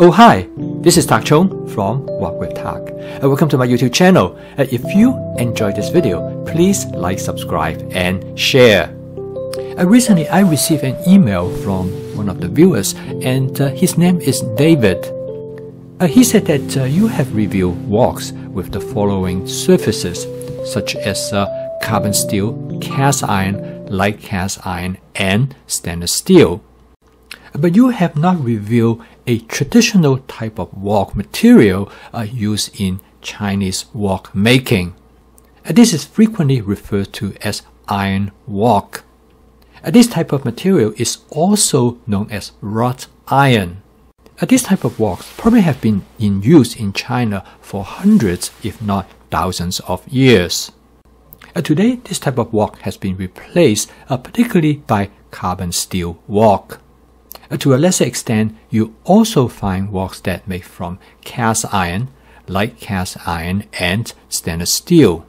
Oh hi, this is Tak Chong from Wok with Tak. and welcome to my YouTube channel. Uh, if you enjoyed this video, please like, subscribe, and share. Uh, recently, I received an email from one of the viewers, and uh, his name is David. Uh, he said that uh, you have reviewed woks with the following surfaces, such as carbon steel, cast iron, light cast iron, and stainless steel. But you have not revealed a traditional type of wok material uh, used in Chinese wok making. Uh, this is frequently referred to as iron wok. Uh, this type of material is also known as wrought iron. Uh, this type of woks probably have been in use in China for hundreds, if not thousands of years. Today, this type of wok has been replaced, uh, particularly by carbon steel wok. Uh, to a lesser extent, you also find woks that made from cast iron, light cast iron, and stainless steel.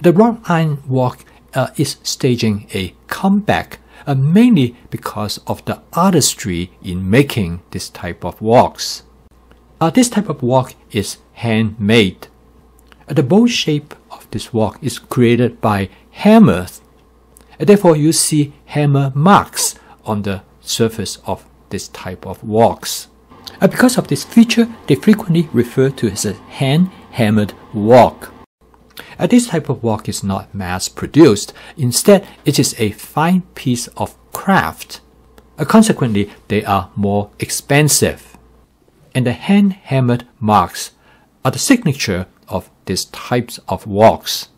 The wrought iron wok uh, is staging a comeback, uh, mainly because of the artistry in making this type of woks. Uh, this type of wok is handmade. The bowl shape of this wok is created by hammers. Therefore, you see hammer marks on the surface of this type of woks. Uh, because of this feature, they frequently refer to as a hand-hammered wok. Uh, this type of wok is not mass-produced. Instead, it is a fine piece of craft. Uh, consequently, they are more expensive. And the hand-hammered marks are the signature of these types of woks.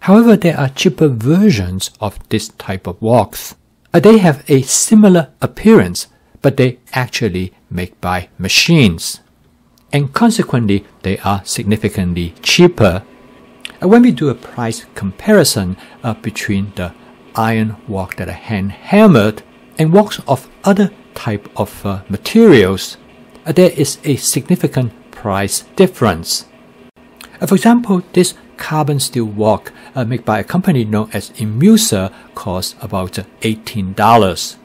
However, there are cheaper versions of this type of woks. Uh, they have a similar appearance, but they actually make by machines. And consequently, they are significantly cheaper. And when we do a price comparison uh, between the iron wok that are hand hammered and woks of other type of uh, materials, uh, there is a significant price difference. Uh, for example, this carbon steel wok uh, made by a company known as Imusa costs about $18.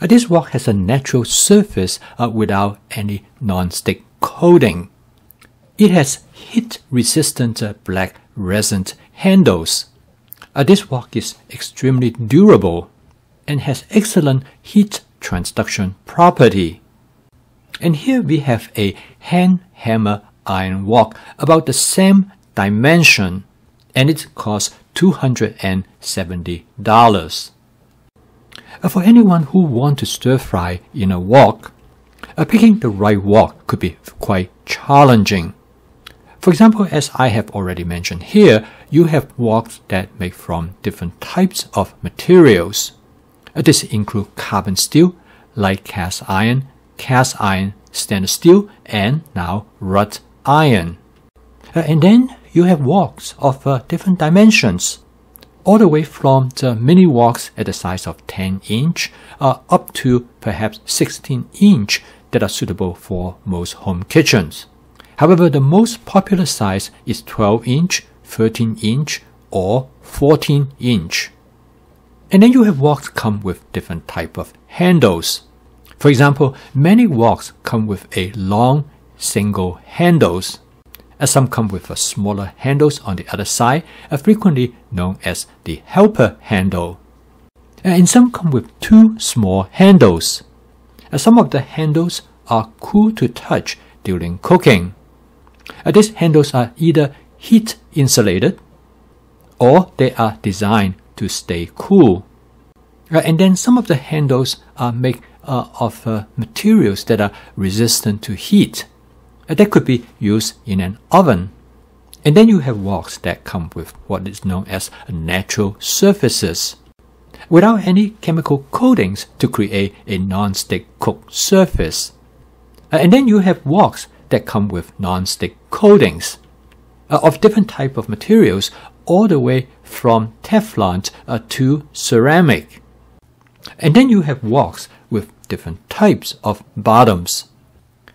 Uh, this wok has a natural surface uh, without any non-stick coating. It has heat-resistant uh, black resin handles. Uh, this wok is extremely durable and has excellent heat transduction property. And here we have a hand hammer iron wok about the same dimension and it costs $270. Uh, for anyone who wants to stir fry in a wok, uh, picking the right wok could be quite challenging. For example, as I have already mentioned here, you have woks that make from different types of materials. Uh, this include carbon steel, light cast iron, cast iron, stainless steel, and now wrought iron. And then you have woks of uh, different dimensions, all the way from the mini woks at the size of 10 inch uh, up to perhaps 16 inch that are suitable for most home kitchens. However, the most popular size is 12 inch, 13 inch, or 14 inch. And then you have woks come with different type of handles. For example, many woks come with a long single handles. As some come with a smaller handles on the other side, frequently known as the helper handle. And some come with two small handles. Some of the handles are cool to touch during cooking. These handles are either heat insulated or they are designed to stay cool. And then some of the handles are made uh, of uh, materials that are resistant to heat. That could be used in an oven. And then you have woks that come with what is known as natural surfaces, without any chemical coatings to create a non-stick cooked surface. Uh, and then you have woks that come with non-stick coatings uh, of different type of materials, all the way from Teflon uh, to ceramic. And then you have woks with different types of bottoms.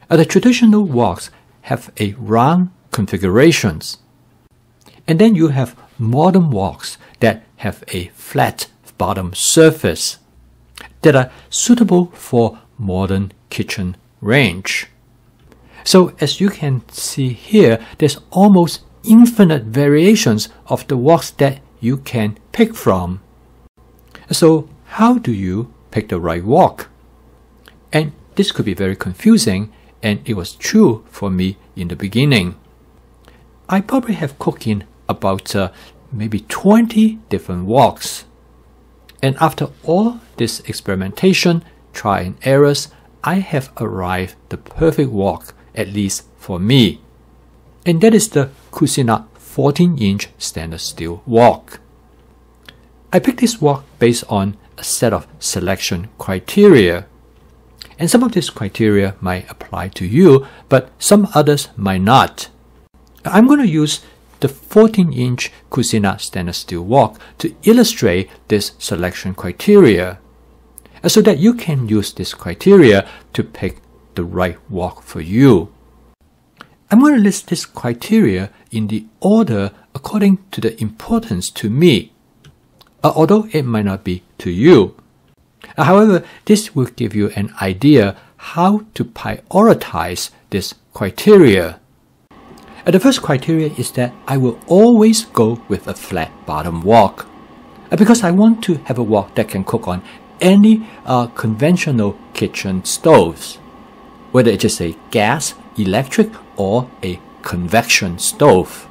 Uh, the traditional woks have a round configurations. And then you have modern woks that have a flat bottom surface that are suitable for modern kitchen range. So as you can see here, there's almost infinite variations of the woks that you can pick from. So how do you pick the right wok? And this could be very confusing and it was true for me in the beginning. I probably have cooked in about uh, maybe 20 different woks. And after all this experimentation, try and errors, I have arrived the perfect wok, at least for me. And that is the Cuisinart 14 inch stainless steel wok. I picked this wok based on a set of selection criteria. And some of these criteria might apply to you, but some others might not. I'm going to use the 14 inch Cuisinart stainless steel wok to illustrate this selection criteria so that you can use this criteria to pick the right wok for you. I'm going to list this criteria in the order according to the importance to me, uh, although it might not be to you. However, this will give you an idea how to prioritize this criteria. Uh, the first criteria is that I will always go with a flat bottom wok. Because I want to have a wok that can cook on any uh, conventional kitchen stoves, whether it is a gas, electric, or a convection stove.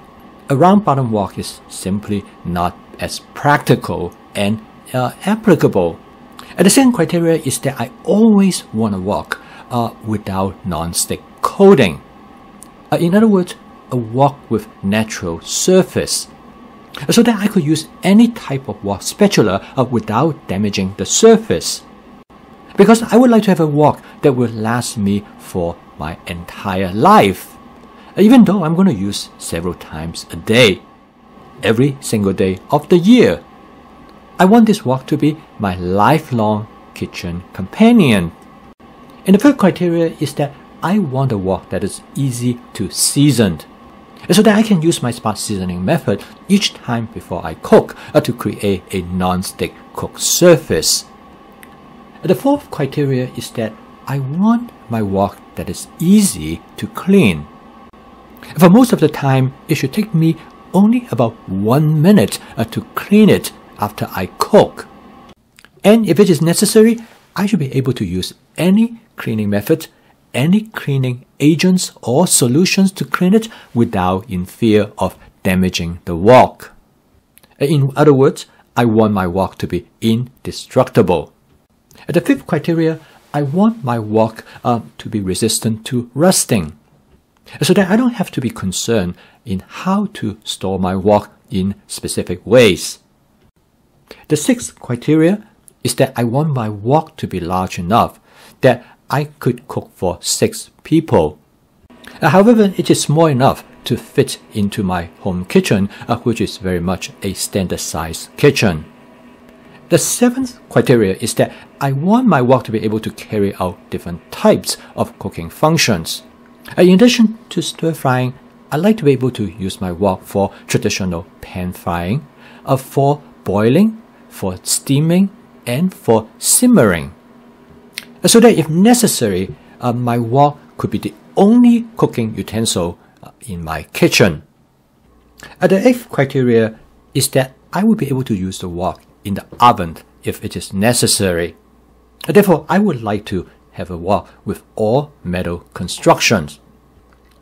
A round bottom wok is simply not as practical and uh, applicable. And the second criteria is that I always want a wok uh, without non-stick coating. Uh, in other words, a wok with natural surface so that I could use any type of wok spatula uh, without damaging the surface. Because I would like to have a wok that will last me for my entire life even though I'm going to use several times a day, every single day of the year. I want this wok to be my lifelong kitchen companion. And the third criteria is that I want a wok that is easy to season, so that I can use my smart seasoning method each time before I cook uh, to create a non-stick cook surface. The fourth criteria is that I want my wok that is easy to clean. For most of the time, it should take me only about one minute uh, to clean it after I cook. And if it is necessary, I should be able to use any cleaning method, any cleaning agents or solutions to clean it without in fear of damaging the wok. In other words, I want my wok to be indestructible. At the fifth criteria, I want my wok uh, to be resistant to rusting so that I don't have to be concerned in how to store my wok in specific ways. The sixth criteria is that I want my wok to be large enough that I could cook for six people. Uh, however, it is small enough to fit into my home kitchen, uh, which is very much a standard size kitchen. The seventh criteria is that I want my wok to be able to carry out different types of cooking functions. Uh, in addition to stir frying, I like to be able to use my wok for traditional pan frying, for boiling, for steaming, and for simmering. Uh, so that if necessary, uh, my wok could be the only cooking utensil uh, in my kitchen. Uh, the eighth criteria is that I will be able to use the wok in the oven if it is necessary. Therefore, I would like to have a wok with all metal constructions.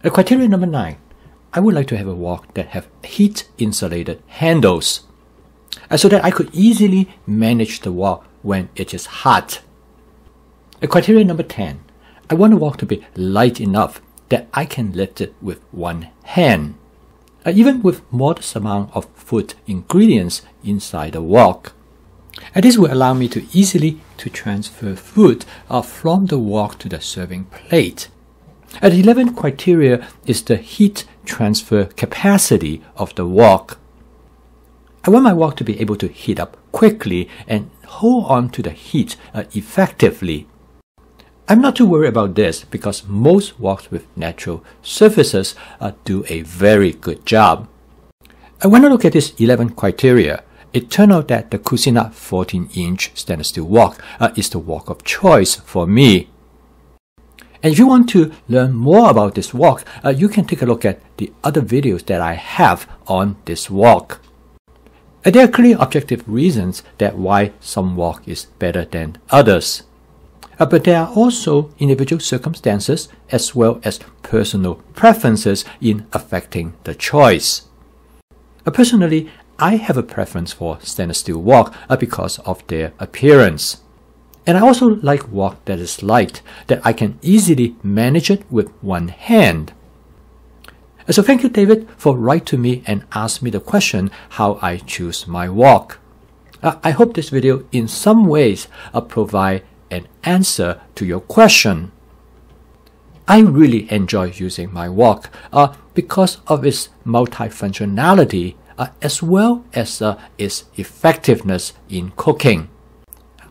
A criteria number nine, I would like to have a wok that have heat insulated handles so that I could easily manage the wok when it is hot. A criteria number 10, I want the wok to be light enough that I can lift it with one hand. Uh, even with modest amount of food ingredients inside the wok. And this will allow me to easily to transfer food uh, from the wok to the serving plate. And the 11th criteria is the heat transfer capacity of the wok. I want my wok to be able to heat up quickly and hold on to the heat uh, effectively. I'm not too worried about this because most woks with natural surfaces uh, do a very good job. And when I look at this 11 criteria, it turned out that the Cuisinart 14-inch stainless steel wok uh, is the wok of choice for me. And if you want to learn more about this wok, uh, you can take a look at the other videos that I have on this wok. And there are clear objective reasons that why some wok is better than others. Uh, but there are also individual circumstances as well as personal preferences in affecting the choice. Uh, personally, I have a preference for stainless steel uh, because of their appearance. And I also like wok that is light, that I can easily manage it with one hand. So thank you, David, for writing to me and ask me the question how I choose my wok. Uh, I hope this video in some ways uh, provide an answer to your question. I really enjoy using my wok uh, because of its multifunctionality uh, as well as uh, its effectiveness in cooking.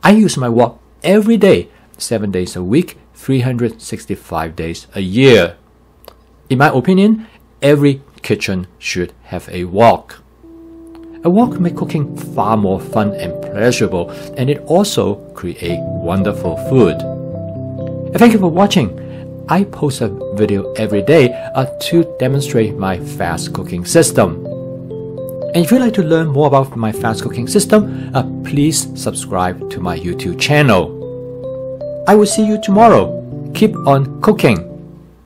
I use my wok every day, 7 days a week, 365 days a year. In my opinion, every kitchen should have a wok. A wok makes cooking far more fun and pleasurable, and it also creates wonderful food. Thank you for watching. I post a video every day uh, to demonstrate my fast cooking system. And if you'd like to learn more about my fast cooking system, uh, please subscribe to my YouTube channel. I will see you tomorrow. Keep on cooking.